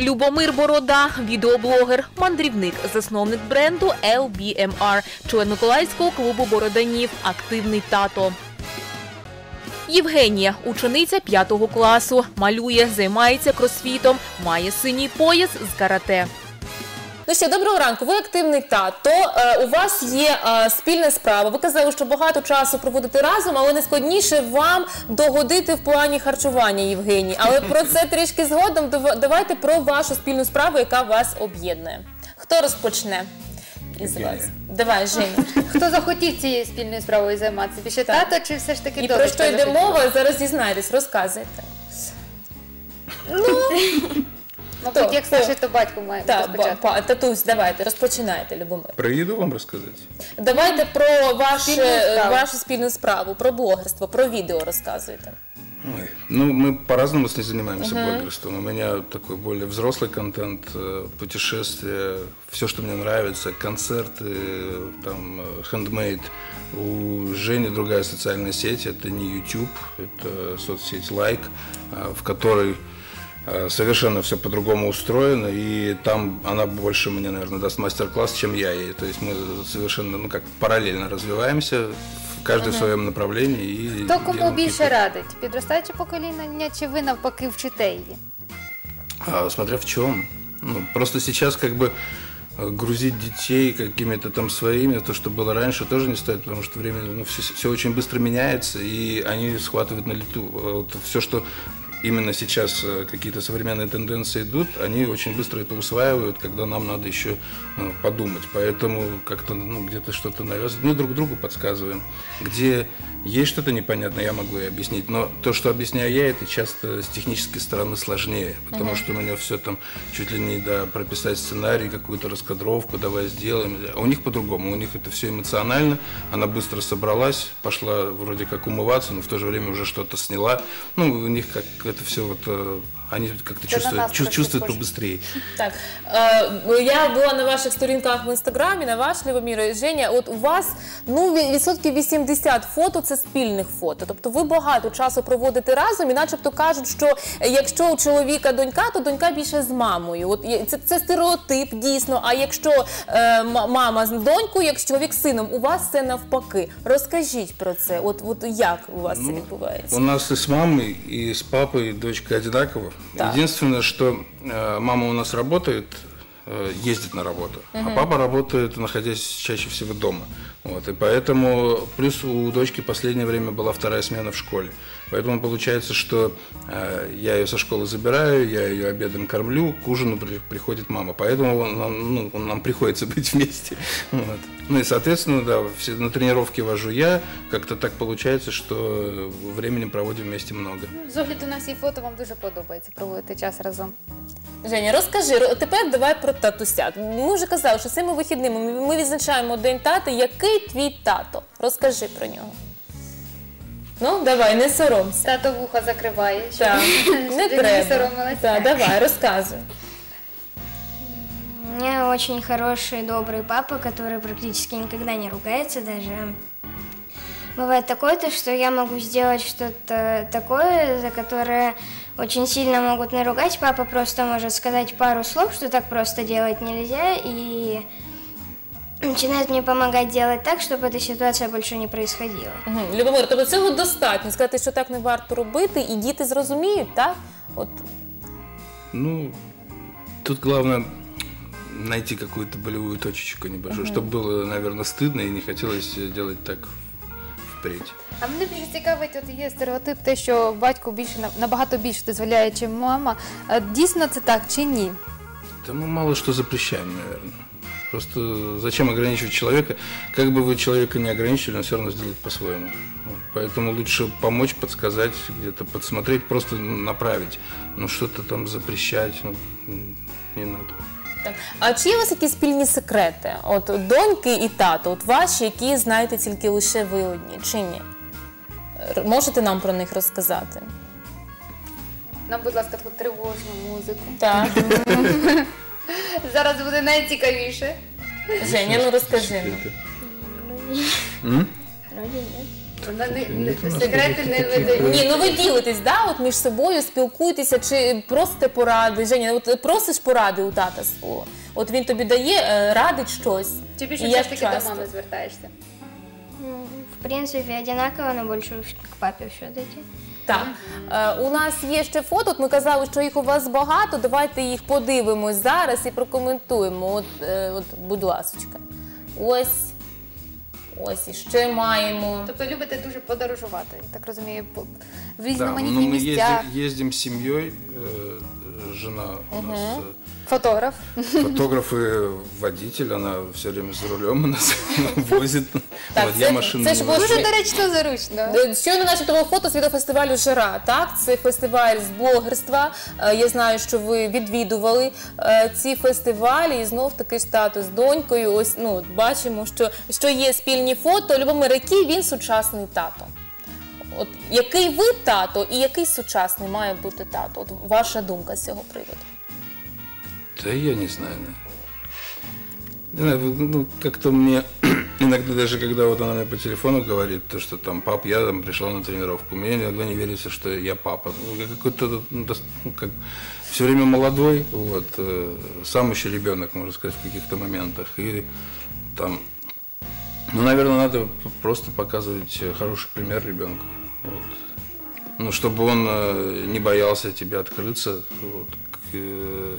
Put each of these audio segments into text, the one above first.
Любомир Борода, відеоблогер, мандрівник, засновник бренду LBMR, член Миколаївського клубу Бороданів, активний тато. Євгенія, учениця 5 класу, малює, займається кросфітом, має синій пояс з карате. Ну що, доброго ранку. Ви активний тато. Е, у вас є е, спільна справа. Ви казали, що багато часу проводите разом, але найскладніше вам догодити в плані харчування, Євгеній. Але про це трішки згодом. Дав- Давайте про вашу спільну справу, яка вас об'єднує. Хто розпочне із Євгенія. вас? Давай, Женя. Хто захотів цією спільною справою займатися? Більше Так. тато чи все ж таки І про донечка що йде захотіла? мова? Зараз дізнаєтесь, розказуйте. Мабуть, Хто? як старший, Хто? то батько має Так, розпочати. ба- па- татусь, давайте, розпочинайте, Любомир. Про еду вам рассказать? Давайте про ваше, Спільну справу. вашу спільну справу, про блогерство, про відео розказуйте. Ой, ну, мы по-разному с ней занимаемся блогерством. У меня такой более взрослый контент, э, путешествия, все, что мне нравится, концерты, там, э, хендмейд. У Жени другая социальная сеть, это не YouTube, это соцсеть Like, э, в которой э, совершенно все по-другому устроено, и там она больше мне, наверное, даст мастер-класс, чем я ей. То есть мы совершенно, ну как, параллельно развиваемся, в каждый в своем направлении. И Хто кому делаем більше какие-то- радить? Підростаюче покоління чи ви навпаки вчите її? А, смотря в чем. Ну, просто сейчас как бы э, грузить детей какими-то там своими, то, что было раньше, тоже не стоит, потому что время, ну, все, очень быстро меняется, и они схватывают на лету. Вот все, что именно сейчас э, какие-то современные тенденции идут, они очень быстро это усваивают, когда нам надо еще ну, подумать. Поэтому как-то ну, где-то что-то навязывать. Мы друг другу подсказываем. Где есть что-то непонятное, я могу ей объяснить. Но то, что объясняю я, это часто с технической стороны сложнее. Потому что у меня все там чуть ли не до прописать сценарий, какую-то раскадровку, давай сделаем. А у них по-другому. У них это все эмоционально. Она быстро собралась, пошла вроде как умываться, но в то же время уже что-то сняла. Ну, у них как это все вот э, Они как-то Это на чувствуют, нас чу- просто чувствуют схоже. побыстрее. Так, е, я була на ваших сторінках в інстаграмі, на ваш Любоміро і Женя. От у вас ну ві- відсотків 80 фото це спільних фото. Тобто ви багато часу проводите разом, і начебто кажуть, що якщо у чоловіка донька, то донька більше з мамою. От є- це, це стереотип дійсно. А якщо е, ма- мама з донькою, як чоловік з сином, у вас це навпаки. Розкажіть про це. От, от як у вас це відбувається? У нас и с мамой, и с папой дочка одинакова. Так. Единственное, что э, мама у нас работает, ездит на работу, а папа работает, находясь чаще всего дома. Вот, и поэтому, плюс у дочки последнее время была вторая смена в школе. Поэтому получается, что э, я ее со школы забираю, я ее обедом кормлю, к ужину при- приходит мама. Поэтому он нам, ну, нам приходится быть вместе. Вот. Ну и, соответственно, да, все, на тренировки вожу я. Как-то так получается, что э, времени проводим вместе много. З огляду на всі фото вам дуже подобається проводити час разом. Женя, розкажи, ро- тепер давай про татуся. Ми вже казали, що цими вихідними ми- ми відзначаємо День тата. Який твій тато? Розкажи про нього. Ну, давай, не соромся. Тато вуха закриває. щоб- Так, щоб не треба. соромилася. Так, давай, розказуй. У меня очень хороший, добрый папа, который практически никогда не ругается даже. Бывает такое, то, что я могу сделать что-то такое, за которое очень сильно могут наругать. Папа просто может сказать пару слов, что так просто делать нельзя, и начинает мне помогать делать так, чтобы эта ситуация больше не происходила. Угу. Любомир, тобто цього достатньо сказати, що так не варто робити, і діти зрозуміють, так? От Ну, тут главное найти какую-то болевую точечку небольшую, чтобы было, наверное, стыдно и не хотелось э, делать так впредь. А мене більше цікавить, от є стереотип, те, що батько більше на- набагато більше дозволяє, ніж мама. А Дійсно це так чи ні? Да мы мало что запрещаем, наверное. Просто зачем ограничивать человека? Как бы вы человека не ограничили, он все равно сделает по-своему. Вот. Поэтому лучше помочь, подсказать, где-то подсмотреть, просто направить. Ну что-то там запрещать ну, м, не надо. Так. А чи є у вас якісь спільні секрети? От доньки і тато, от ваші, які знаєте тільки лише ви одні, чи ні? Р- Можете нам про них розказати? Нам, будь ласка, таку тривожну музику. Так. Зараз буде найцікавіше. Женя, ну розкажи нам. М? Вроде нет. Вона не, Ні, секрети не видає. Ні, ну ви ділитесь, да, от між собою спілкуєтеся, чи просите поради. Женя, от просиш поради у тата свого. От він тобі дає, е, радить щось. Чи І більше як ж таки до часто? мами звертаєшся? М, В принципе, одинаково, но больше к папе все-таки. Так, е, у нас є ще фото. От ми казали, що їх у вас багато. Давайте їх подивимось зараз і прокоментуємо. От, е, от будь ласочка. Ось. Ось і ще маємо. Тобто любите дуже подорожувати, я так розумію, по- в Да, різноманітні ну, мы місця. ездим, ездим с семьей, э, жена у нас э, Фотограф. фотограф и водитель, она все время за рулем у нас возит. Так, це- я машину це ж було. Дуже доречно заручно. Е, Щойно наче того фото з відеофестивалю Жара. Так, це фестиваль з блогерства. Е, Я знаю, що ви відвідували е, ці фестивалі, і знов таки з донькою. Ось ну бачимо, що, що є спільні фото. Любомир, який він сучасний тато. От який ви тато і який сучасний має бути тато? От ваша думка з цього приводу. Да я не знаю. Знаю, ну, как-то мне иногда даже когда вот она мне по телефону говорит, то, что там пап, я там пришла на тренировку, мне иногда не верится, что я папа. Ну, какой-то, ну, ну, как все время молодой, вот, э, сам еще ребенок, можно сказать, в каких-то моментах. И там, ну, наверное, надо просто показывать э, хороший пример ребенку. Вот. Ну, чтобы он э, не боялся тебе открыться, вот, к, э,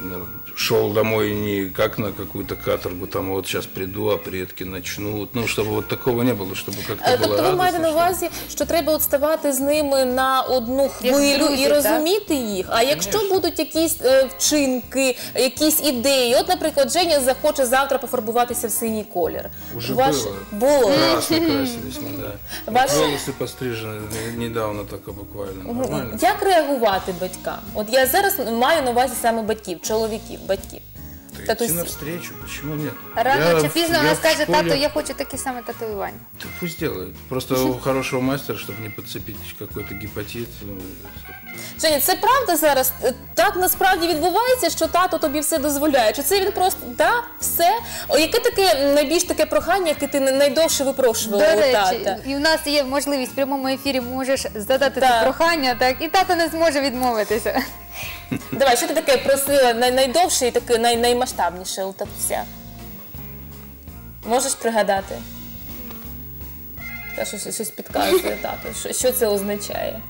на- шел домой не как на какую-то каторгу, там вот сейчас приду, а предки начнут. Ну, чтобы вот такого не было, чтобы как-то Е, было Тобто ви маєте радостно, на что- увазі, що треба от ставати з ними на одну хвилю друзі, і так? розуміти їх. А якщо будуть якісь е, вчинки, якісь ідеї, от, наприклад, Женя захоче завтра пофарбуватися в синій колір. Уже Ваш- было. Було. Красно красились мы, да. Ваш- Волосы пострижены не- недавно только буквально. Нормально. Як реагувати батькам? От я зараз маю на увазі саме батьків, чоловіків, батьків. Так идти Татуси. навстречу, почему нет? Рано Я чи пізно вона скаже, школе- тато, я хочу таке саме татуювання. Да пусть делает. Просто у хорошего мастера, чтобы не подцепить какой-то гепатит. ну, Женя, це правда зараз? Е, Так насправді відбувається, що тато тобі все дозволяє? Чи це він просто да, все? О, яке таке найбільш таке прохання, яке ти найдовше До у речі, тата? і у нас є можливість в прямому ефірі можеш задати Так. це прохання, так, і тато не зможе відмовитися. Давай, що ти таке просила най- найдовше і таке най- наймасштабніше у татуся? Можеш пригадати? Та що, щось підказує тато. Що, що це означає?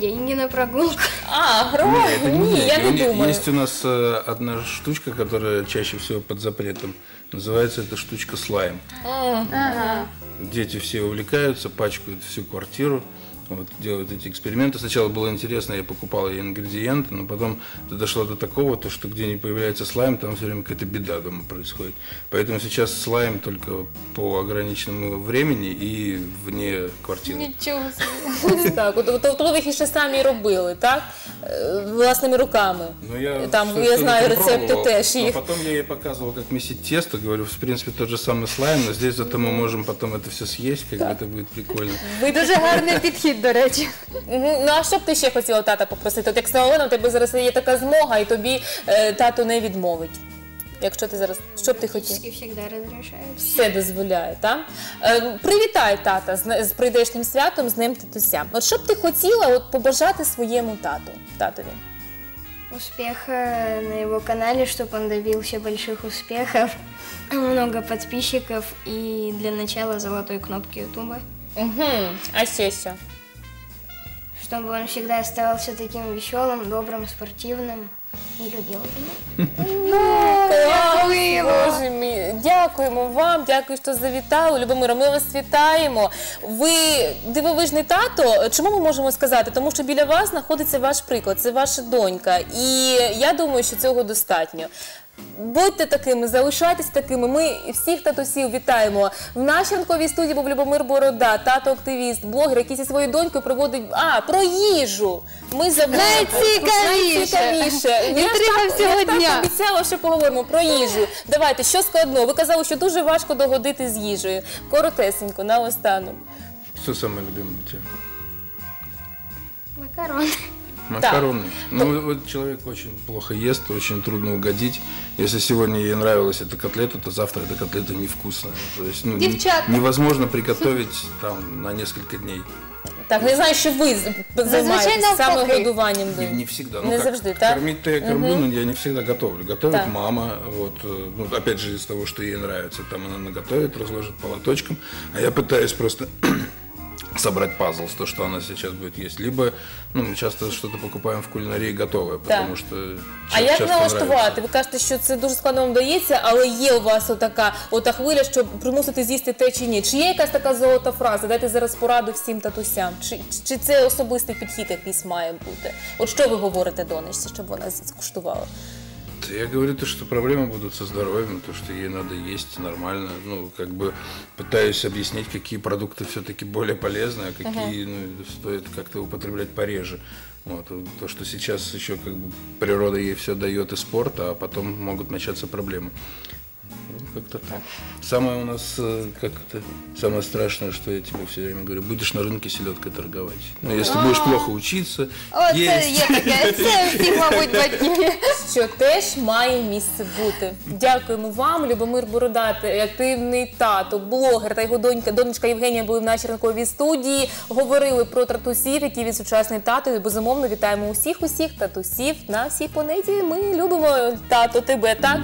Деньги на прогулку. А, Не, гроші? это не Ні, деньги. я не У меня думаю. Есть у нас э, одна штучка, которая чаще всего под запретом. Называется эта штучка слайм. Дети все увлекаются, пачкают всю квартиру. Вот, делают эти эксперименты. Сначала было интересно, я покупал ей ингредиенты, но потом это дошло до такого, то, что где не появляется слайм, там все время какая-то беда дома происходит. Поэтому сейчас слайм только по ограниченному времени и вне квартиры. Нічого Ось так. От, от, от ви їх ще самі робили, так? Е, Власними руками. Ну, я, Там, всё- я всё знаю это рецепти пробовал. теж Но їх. потом я ей показывал, как месить тесто. Говорю, в принципе, тот же самый слайм, но здесь зато мы можем потом это все съесть, как бы это будет прикольно. Дуже гарний підхід, до речі. Мгм. Ну а що б ти ще хотіла тата попросити? От як сказала Олена, у тебе зараз є така змога, і тобі е, тато не відмовить. Якщо ти зараз, що б ти хотів? Практически всегда разрешают. Все дозволяє, так? Е, привітай тата з, з прийдешнім святом, з ним татуся. От що б ти хотіла от, побажати своєму тату, татові? Успеха на его канале, чтобы он добился больших успехов, много подписчиков и для начала золотой кнопки Ютуба. Угу. А ще що? Чтобы он всегда оставался таким веселым, добрым, спортивным и любил меня. Боже мій, дякуємо вам, дякую, що завітали. Любомира, ми вас вітаємо. Ви дивовижний тато. Чому ми можемо сказати? Тому що біля вас знаходиться ваш приклад, це ваша донька. І я думаю, що цього достатньо. Будьте такими, залишайтесь такими. Ми всіх татусів вітаємо. В нашій ранковій студії був Любомир Борода, тато-активіст, блогер, який зі своєю донькою проводить. А, про їжу. Ми забули. Найцікавіше. Найцікавіше. Не Я ж треба так- всього я так дня. обіцяла, що поговоримо про їжу. Давайте, що складно? Ви казали, що дуже важко догодити з їжею. Коротесенько, наостанок. Что самое любимое у тебя? Макароны. Макароны. Ну, вот человек очень плохо ест, очень трудно угодить. Если сегодня ей нравилась эта котлета, то завтра эта котлета невкусная. То есть, ну, не- Девчата. невозможно приготовить там на несколько дней. Так, не знаю, що ви з- займаєтесь саме навпаки. годуванням. Не, не всегда. Ну, Не как, завжди, так? Кормить-то я кормлю, но я не всегда готовлю. Готовит Так. мама, вот, э, ну, опять же, из того, что ей нравится. Там она наготовит, разложит по лоточкам, а я пытаюсь просто собрать пазл с то, что она сейчас будет есть. Либо, ну, мы часто что-то покупаем в кулинарии готовое, потому что А як налаштувати? Ви кажете, що це дуже складно вам дається, але є у вас отака ота хвиля, щоб примусити з'їсти те чи ні. Чи є якась така золота фраза? Дайте зараз пораду всім татусям. Чи, чи це особистий підхід якийсь має бути? От що ви говорите донечці, щоб вона скуштувала? Да Я говорю то, что проблемы будут со здоровьем, то, что ей надо есть нормально. Ну, как бы пытаюсь объяснить, какие продукты все-таки более полезны, а какие ну, стоит как-то употреблять пореже. Вот. То, что сейчас еще как бы природа ей все дает и спорт, а потом могут начаться проблемы. Ну, Как-то так. Самое у нас, э, как это, самое страшное, что я тебе все время говорю, будешь на рынке селедкой торговать. Ну, если будешь плохо учиться, О, це есть. є таке, це всі, мабуть, батьки. Що теж має місце бути. Дякуємо вам, Любомир Бородати, активний тато, блогер та його донька, донечка Євгенія були в нашій ранковій студії. Говорили про татусів, які він сучасний тато. І безумовно вітаємо усіх, усіх татусів на всій планеті. Ми любимо тато тебе, так?